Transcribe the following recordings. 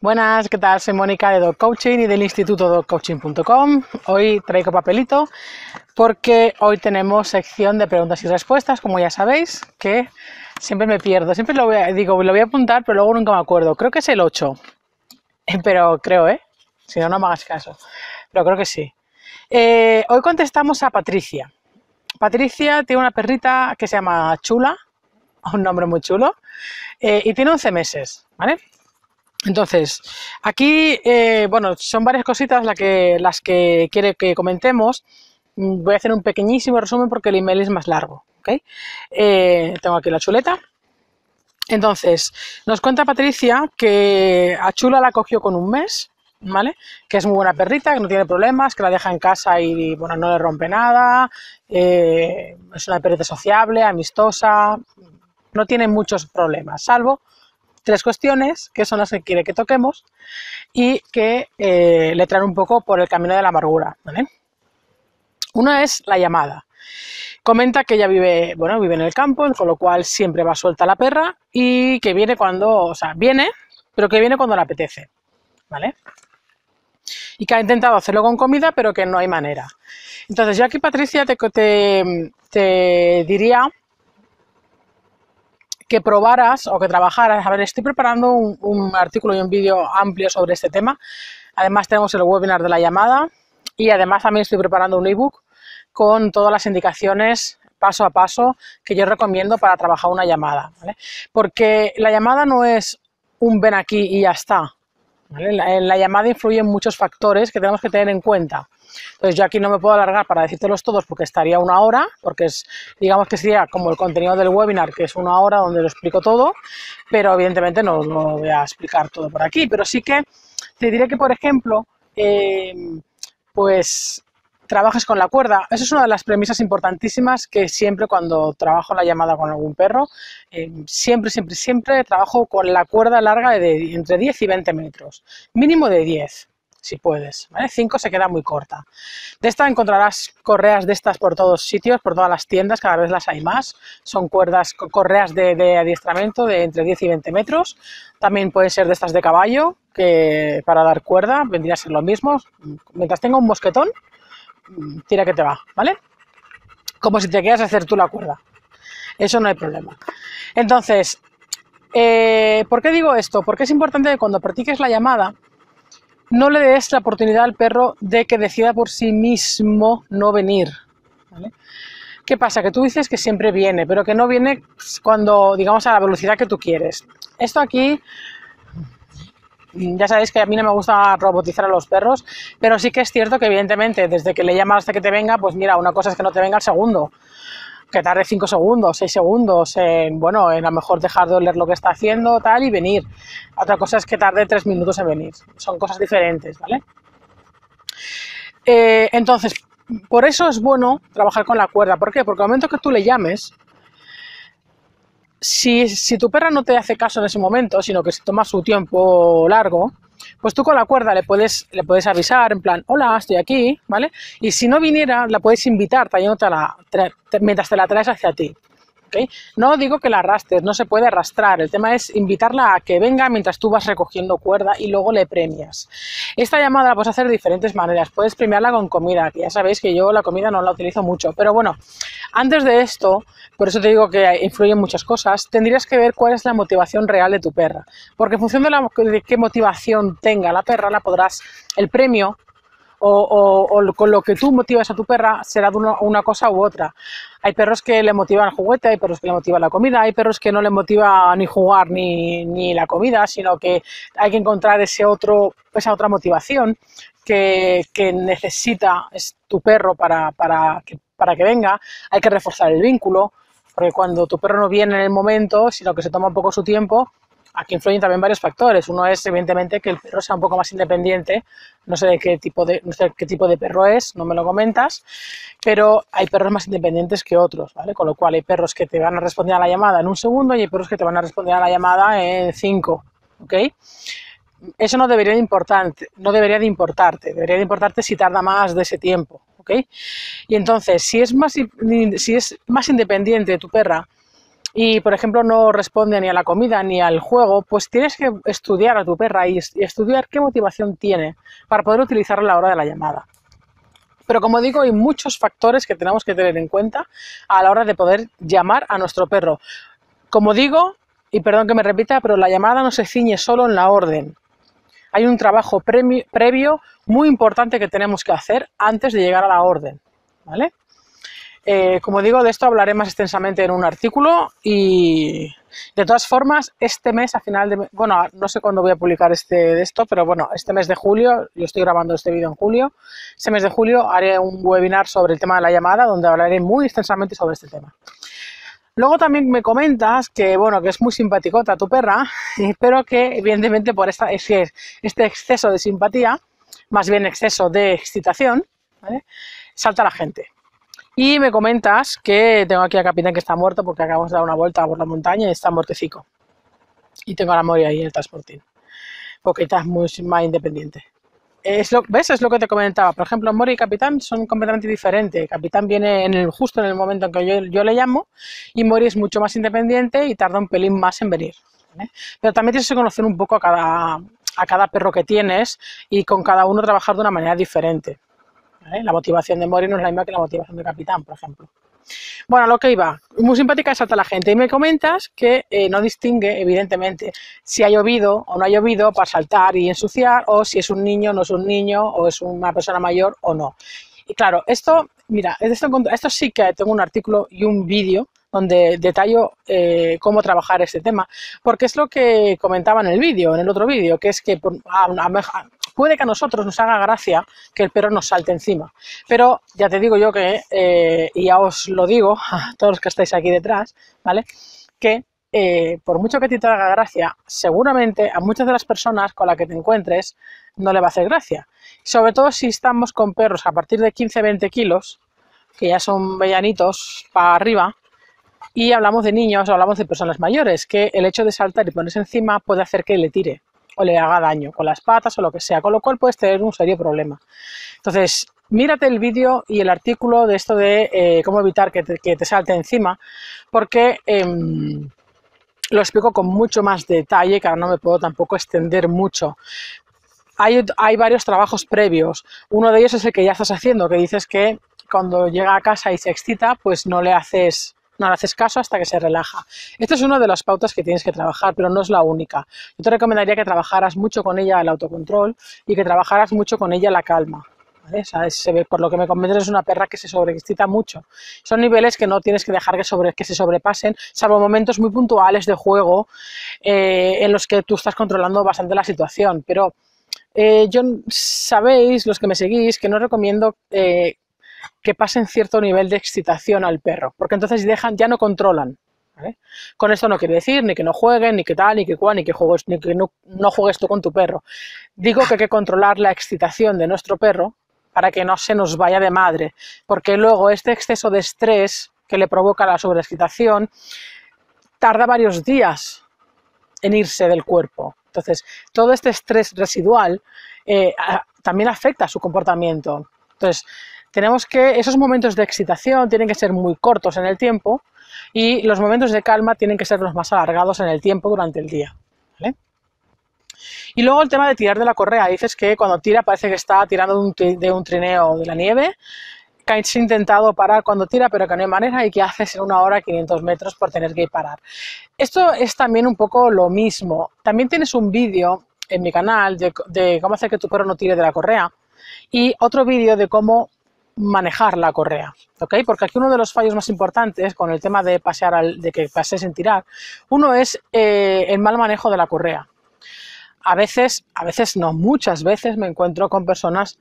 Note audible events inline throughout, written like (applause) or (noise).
Buenas, ¿qué tal? Soy Mónica de Dog Coaching y del Instituto dogcoaching.com. Hoy traigo papelito porque hoy tenemos sección de preguntas y respuestas, como ya sabéis, que siempre me pierdo. Siempre lo voy a, digo, lo voy a apuntar, pero luego nunca me acuerdo. Creo que es el 8, (laughs) pero creo, ¿eh? Si no, no me hagas caso. Pero creo que sí. Eh, hoy contestamos a Patricia. Patricia tiene una perrita que se llama Chula, (laughs) un nombre muy chulo, eh, y tiene 11 meses, ¿vale? Entonces, aquí, eh, bueno, son varias cositas las que, las que quiere que comentemos. Mm, voy a hacer un pequeñísimo resumen porque el email es más largo. ¿ok? Eh, tengo aquí la chuleta. Entonces, nos cuenta Patricia que a Chula la cogió con un mes, ¿vale? Que es muy buena perrita, que no tiene problemas, que la deja en casa y, bueno, no le rompe nada. Eh, es una perrita sociable, amistosa, no tiene muchos problemas, salvo tres cuestiones que son las que quiere que toquemos y que eh, le traen un poco por el camino de la amargura. Una es la llamada. Comenta que ella vive, bueno, vive en el campo, con lo cual siempre va suelta la perra y que viene cuando, o sea, viene, pero que viene cuando le apetece, ¿vale? Y que ha intentado hacerlo con comida, pero que no hay manera. Entonces, yo aquí, Patricia, te, te, te diría que probaras o que trabajaras. A ver, estoy preparando un, artículo y un vídeo amplio sobre este tema. Además tenemos el webinar de la llamada y además también estoy preparando un ebook con todas las indicaciones paso a paso que yo recomiendo para trabajar una llamada. Porque la llamada no es un ven aquí y ya está. En la llamada influyen muchos factores que tenemos que tener en cuenta. Entonces yo aquí no me puedo alargar para decírtelos todos porque estaría una hora, porque es, digamos que sería como el contenido del webinar, que es una hora donde lo explico todo, pero evidentemente no lo voy a explicar todo por aquí, pero sí que te diré que, por ejemplo, eh, pues trabajes con la cuerda. Esa es una de las premisas importantísimas que siempre cuando trabajo la llamada con algún perro, eh, siempre, siempre, siempre trabajo con la cuerda larga de entre 10 y 20 metros, mínimo de 10 si puedes, ¿vale? 5 se queda muy corta. De esta encontrarás correas de estas por todos sitios, por todas las tiendas, cada vez las hay más. Son cuerdas, correas de, adiestramiento de entre 10 y 20 metros. También pueden ser de estas de caballo, que para dar cuerda vendría a ser lo mismo. Mientras tenga un mosquetón, tira que te va, ¿vale? Como si te quieras hacer tú la cuerda. Eso no hay problema. Entonces, eh, ¿por qué digo esto? Porque es importante que cuando practiques la llamada, no le des la oportunidad al perro de que decida por sí mismo no venir. ¿Qué pasa? Que tú dices que siempre viene, pero que no viene cuando, digamos, a la velocidad que tú quieres. Esto aquí, ya sabéis que a mí no me gusta robotizar a los perros, pero sí que es cierto que evidentemente desde que le llamas hasta que te venga, pues mira, una cosa es que no te venga el segundo, que tarde 5 segundos, 6 segundos en, bueno, en a lo mejor dejar de oler lo que está haciendo, tal, y venir. Otra cosa es que tarde 3 minutos en venir. Son cosas diferentes, ¿vale? Eh, entonces, por eso es bueno trabajar con la cuerda. ¿Por qué? Porque al momento que tú le llames, si, si tu perra no te hace caso en ese momento, sino que se toma su tiempo largo, pues tú con la cuerda le puedes, le puedes avisar en plan, hola, estoy aquí, ¿vale? Y si no viniera, la puedes invitar trayéndote la, mientras te la traes hacia ti. No digo que la arrastres, no se puede arrastrar, el tema es invitarla a que venga mientras tú vas recogiendo cuerda y luego le premias. Esta llamada la puedes hacer de diferentes maneras, puedes premiarla con comida, que ya sabéis que yo la comida no la utilizo mucho, pero bueno, antes de esto, por eso te digo que influyen muchas cosas, tendrías que ver cuál es la motivación real de tu perra, porque en función de, de qué motivación tenga la perra, la podrás, el premio o, con lo que tú motivas a tu perra será una, cosa u otra. Hay perros que le motivan el juguete, hay perros que le motivan la comida, hay perros que no le motiva ni jugar ni, ni la comida, sino que hay que encontrar ese otro, esa otra motivación que, que necesita tu perro para, para, que, para que venga. Hay que reforzar el vínculo, porque cuando tu perro no viene en el momento, sino que se toma un poco su tiempo, aquí influyen también varios factores. Uno es evidentemente que el perro sea un poco más independiente. No sé de qué tipo de, no sé qué tipo de perro es, no me lo comentas, pero hay perros más independientes que otros, ¿vale? Con lo cual hay perros que te van a responder a la llamada en un segundo y hay perros que te van a responder a la llamada en cinco, ¿ok? Eso no debería de importarte, no debería de importarte, debería de importarte si tarda más de ese tiempo, ¿ok? Y entonces, si es más, si es más independiente tu perra, y, por ejemplo, no responde ni a la comida ni al juego, pues tienes que estudiar a tu perra y, estudiar qué motivación tiene para poder utilizarla a la hora de la llamada. Pero como digo, hay muchos factores que tenemos que tener en cuenta a la hora de poder llamar a nuestro perro. Como digo, y perdón que me repita, pero la llamada no se ciñe solo en la orden. Hay un trabajo previo muy importante que tenemos que hacer antes de llegar a la orden. ¿Vale? Eh, como digo, de esto hablaré más extensamente en un artículo y de todas formas, este mes, a final de... Bueno, no sé cuándo voy a publicar este de esto, pero bueno, este mes de julio, yo estoy grabando este vídeo en julio, este mes de julio haré un webinar sobre el tema de la llamada, donde hablaré muy extensamente sobre este tema. Luego también me comentas que, bueno, que es muy simpaticota tu perra, (laughs) pero que evidentemente por esta, este exceso de simpatía, más bien exceso de excitación, salta la gente. Y me comentas que tengo aquí a Capitán que está muerto porque acabamos de dar una vuelta por la montaña y está muertecico. Y tengo a la Mori ahí en el transportín. Porque está muy más independiente. Es lo, ¿Ves? Es lo que te comentaba. Por ejemplo, Mori y Capitán son completamente diferentes. Capitán viene en el, justo en el momento en que yo, le llamo y Mori es mucho más independiente y tarda un pelín más en venir. Pero también tienes que conocer un poco a cada, a cada perro que tienes y con cada uno trabajar de una manera diferente. La motivación de Mori no es la misma que la motivación de Capitán, por ejemplo. Bueno, lo que iba, muy simpática es la gente. Y me comentas que eh, no distingue, evidentemente, si ha llovido o no ha llovido para saltar y ensuciar, o si es un niño, no es un niño, o es una persona mayor o no. Y claro, esto, mira, esto, sí que tengo un artículo y un vídeo donde detallo eh, cómo trabajar este tema, porque es lo que comentaba en el vídeo, en el otro vídeo, que es que puede que a nosotros nos haga gracia que el perro nos salte encima. Pero ya te digo yo que, eh, y ya os lo digo (laughs) a todos los que estáis aquí detrás, ¿vale? Que eh, por mucho que te haga gracia, seguramente a muchas de las personas con las que te encuentres no le va a hacer gracia. Sobre todo si estamos con perros a partir de 15-20 kilos, que ya son vellanitos para arriba, y hablamos de niños hablamos de personas mayores, que el hecho de saltar y ponerse encima puede hacer que le tire o le haga daño con las patas o lo que sea, con lo cual puedes tener un serio problema. Entonces, mírate el vídeo y el artículo de esto de eh, cómo evitar que te, salte encima, porque em, lo explico con mucho más detalle, que ahora no me puedo tampoco extender mucho. Hay, hay varios trabajos previos. Uno de ellos es el que ya estás haciendo, que dices que cuando llega a casa y se excita, pues no le haces no le haces caso hasta que se relaja. Esto es una de las pautas que tienes que trabajar, pero no es la única. Yo te recomendaría que trabajaras mucho con ella el autocontrol y que trabajaras mucho con ella la calma. por lo que me comentas es una perra que se sobreexcita mucho. Son niveles que no tienes que dejar que se sobrepasen, salvo momentos muy puntuales de juego eh, en los que tú estás controlando bastante la situación. Pero eh, yo sabéis, los que me seguís, que no recomiendo eh, que pasen cierto nivel de excitación al perro, porque entonces dejan, ya no controlan. Con esto no quiere decir ni que no jueguen, ni que tal, ni que cual, ni que, juegues, ni que no, no juegues tú con tu perro. Digo que hay que controlar la excitación de nuestro perro para que no se nos vaya de madre, porque luego este exceso de estrés que le provoca la sobreexcitación tarda varios días en irse del cuerpo. Entonces, todo este estrés residual eh, también afecta a su comportamiento. Entonces, tenemos que, esos momentos de excitación tienen que ser muy cortos en el tiempo y los momentos de calma tienen que ser los más alargados en el tiempo durante el día. Y luego el tema de tirar de la correa. Dices que cuando tira parece que está tirando de un, trineo de la nieve, que has intentado parar cuando tira, pero que no hay manera y que haces en una hora 500 metros por tener que parar. Esto es también un poco lo mismo. También tienes un vídeo en mi canal de, de cómo hacer que tu perro no tire de la correa y otro vídeo de cómo manejar la correa, ¿ok? Porque aquí uno de los fallos más importantes con el tema de pasear al, de que pases sin tirar, uno es eh, el mal manejo de la correa. A veces, a veces no, muchas veces me encuentro con personas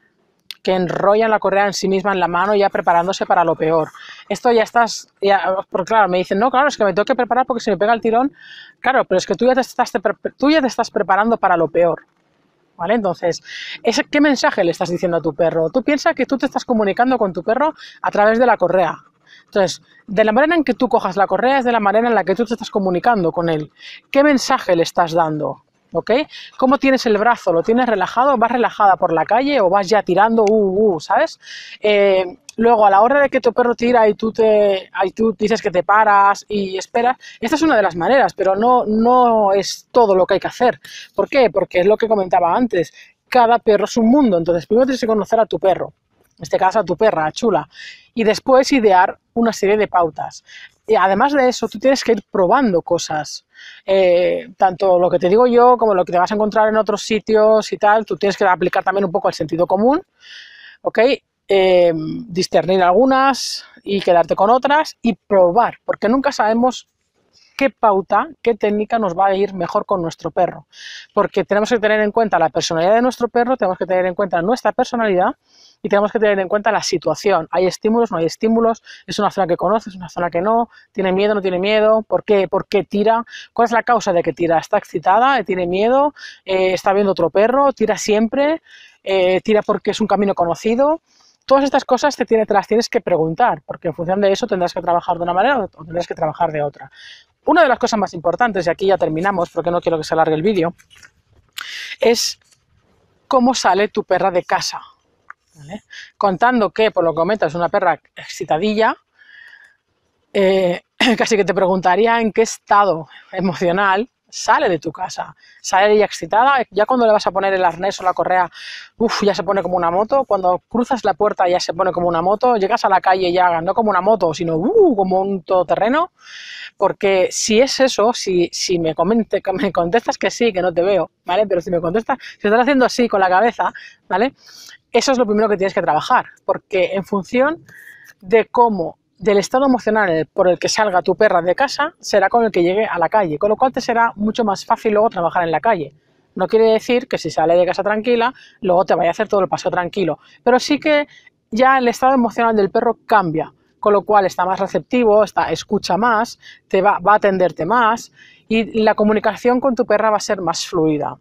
que enrollan la correa en sí misma en la mano ya preparándose para lo peor. Esto ya estás, ya, porque claro, me dicen, no, claro, es que me tengo que preparar porque si me pega el tirón, claro, pero es que tú ya te estás, tú ya te estás preparando para lo peor. ¿Vale? Entonces, ¿qué mensaje le estás diciendo a tu perro? Tú piensas que tú te estás comunicando con tu perro a través de la correa. Entonces, de la manera en que tú cojas la correa es de la manera en la que tú te estás comunicando con él. ¿Qué mensaje le estás dando? ¿Ok? ¿Cómo tienes el brazo? ¿Lo tienes relajado? ¿Vas relajada por la calle o vas ya tirando? Uh, uh, ¿Sabes? Eh, Luego, a la hora de que tu perro tira y tú, te, y tú dices que te paras y esperas, esta es una de las maneras, pero no, no es todo lo que hay que hacer. ¿Por qué? Porque es lo que comentaba antes, cada perro es un mundo, entonces primero tienes que conocer a tu perro, en este caso a tu perra, chula, y después idear una serie de pautas. Y además de eso, tú tienes que ir probando cosas. Eh, tanto lo que te digo yo como lo que te vas a encontrar en otros sitios y tal, tú tienes que aplicar también un poco el sentido común, ¿ok? Eh, discernir algunas y quedarte con otras y probar, porque nunca sabemos qué pauta, qué técnica nos va a ir mejor con nuestro perro. Porque tenemos que tener en cuenta la personalidad de nuestro perro, tenemos que tener en cuenta nuestra personalidad y tenemos que tener en cuenta la situación. ¿Hay estímulos? ¿No hay estímulos? ¿Es una zona que conoces? ¿Es una zona que no? ¿Tiene miedo? ¿No tiene miedo? ¿Por qué? ¿Por qué tira? ¿Cuál es la causa de que tira? ¿Está excitada? ¿Tiene miedo? Eh, ¿Está viendo otro perro? ¿Tira siempre? Eh, ¿Tira porque es un camino conocido? Todas estas cosas te, te las tienes que preguntar, porque en función de eso tendrás que trabajar de una manera o tendrás que trabajar de otra. Una de las cosas más importantes, y aquí ya terminamos porque no quiero que se alargue el vídeo, es cómo sale tu perra de casa. Contando que, por lo que comentas, es una perra excitadilla, eh, (clears throat) casi que te preguntaría en qué estado emocional sale de tu casa, sale ella excitada, ya cuando le vas a poner el arnés o la correa, uff, ya se pone como una moto, cuando cruzas la puerta ya se pone como una moto, llegas a la calle ya no como una moto, sino uh, como un todoterreno, porque si es eso, si, si me, comente, (laughs) me contestas que sí, que no te veo, ¿vale? Pero si me contestas, si estás haciendo así con la cabeza, ¿vale? Eso es lo primero que tienes que trabajar, porque en función de cómo del estado emocional por el que salga tu perra de casa será con el que llegue a la calle, con lo cual te será mucho más fácil luego trabajar en la calle. No quiere decir que si sale de casa tranquila, luego te vaya a hacer todo el paseo tranquilo, pero sí que ya el estado emocional del perro cambia, con lo cual está más receptivo, está, escucha más, te va, va a atenderte más y la comunicación con tu perra va a ser más fluida.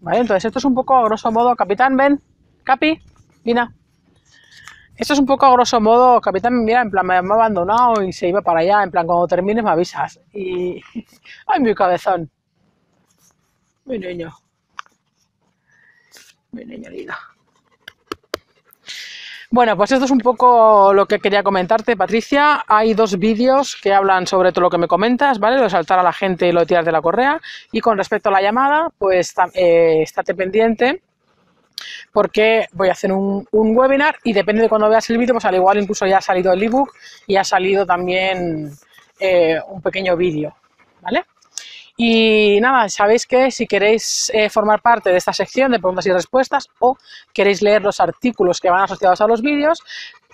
¿Vale? Entonces esto es un poco a grosso modo, capitán, ven, capi, vina. Esto es un poco a grosso modo, capitán, mira, en plan, me ha abandonado y se iba para allá, en plan, cuando termines me avisas. Y... (laughs) ¡Ay, mi cabezón! Mi niño. Mi niño lindo. Bueno, pues esto es un poco lo que quería comentarte, Patricia. Hay dos vídeos que hablan sobre todo lo que me comentas, ¿vale? Lo de saltar a la gente y lo de tirar de la correa. Y con respecto a la llamada, pues eh, estate pendiente porque voy a hacer un, webinar y depende de cuando veas el vídeo, pues al igual incluso ya ha salido el ebook y ha salido también eh, un pequeño vídeo, ¿vale? Y nada, sabéis que si queréis eh, formar parte de esta sección de preguntas y respuestas o queréis leer los artículos que van asociados a los vídeos,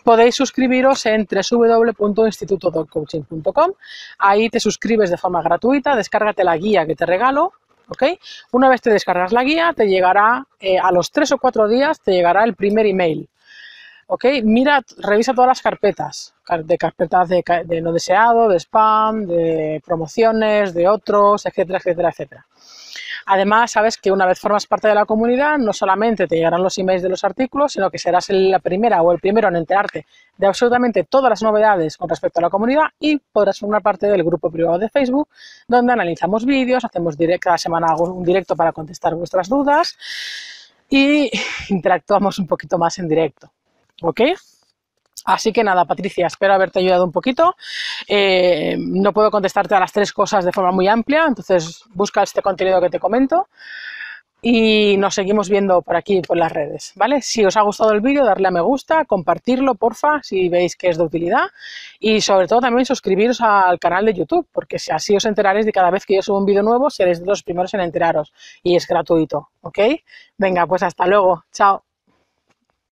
podéis suscribiros en www.institutodogcoaching.com. Ahí te suscribes de forma gratuita, descárgate la guía que te regalo ¿ok? Una vez te descargas la guía, te llegará, eh, a los tres o cuatro días, te llegará el primer email, ¿ok? Mira, revisa todas las carpetas, de carpetas de, de no deseado, de spam, de promociones, de otros, etcétera, etcétera, etcétera. Además, sabes que una vez formas parte de la comunidad, no solamente te llegarán los emails de los artículos, sino que serás la primera o el primero en enterarte de absolutamente todas las novedades con respecto a la comunidad y podrás formar parte del grupo privado de Facebook, donde analizamos vídeos, hacemos cada semana un directo para contestar vuestras dudas y (laughs) interactuamos un poquito más en directo. ¿Ok? Así que nada, Patricia, espero haberte ayudado un poquito. Eh, no puedo contestarte a las tres cosas de forma muy amplia, entonces busca este contenido que te comento y nos seguimos viendo por aquí por las redes, ¿vale? Si os ha gustado el vídeo, darle a me gusta, compartirlo, porfa, si veis que es de utilidad y sobre todo también suscribiros al canal de YouTube, porque si así os enteraréis de cada vez que yo subo un vídeo nuevo, seréis de los primeros en enteraros y es gratuito, ¿ok? Venga, pues hasta luego, chao.